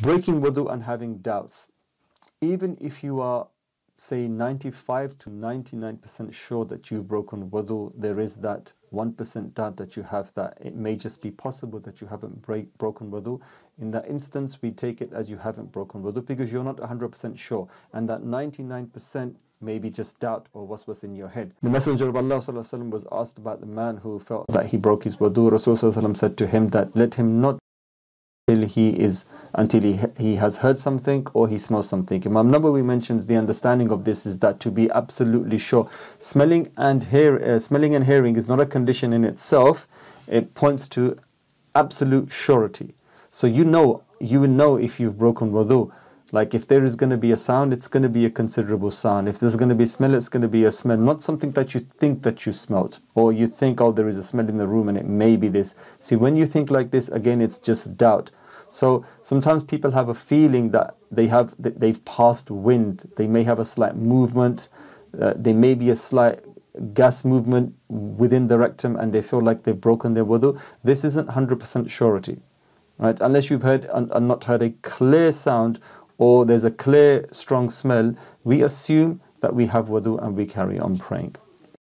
breaking wudu and having doubts. Even if you are, say, 95 to 99% sure that you've broken wudu, there is that 1% doubt that you have that it may just be possible that you haven't break, broken wudu. In that instance, we take it as you haven't broken wudu because you're not 100% sure. And that 99% maybe just doubt or what was in your head. The Messenger of Allah was asked about the man who felt that he broke his wudu. Rasulullah said to him that let him not until he is until he, he has heard something or he smells something. Imam Nawawi mentions the understanding of this is that to be absolutely sure, smelling and hear, uh, smelling and hearing is not a condition in itself. It points to absolute surety. So you know, you will know if you've broken wudu. Like if there is going to be a sound, it's going to be a considerable sound. If there's going to be a smell, it's going to be a smell, not something that you think that you smelled or you think, oh, there is a smell in the room and it may be this. See, when you think like this, again, it's just doubt. So sometimes people have a feeling that they have that they've passed wind. They may have a slight movement. Uh, there may be a slight gas movement within the rectum, and they feel like they've broken their wudu. This isn't hundred percent surety, right? Unless you've heard and, and not heard a clear sound or there's a clear strong smell, we assume that we have wudu and we carry on praying.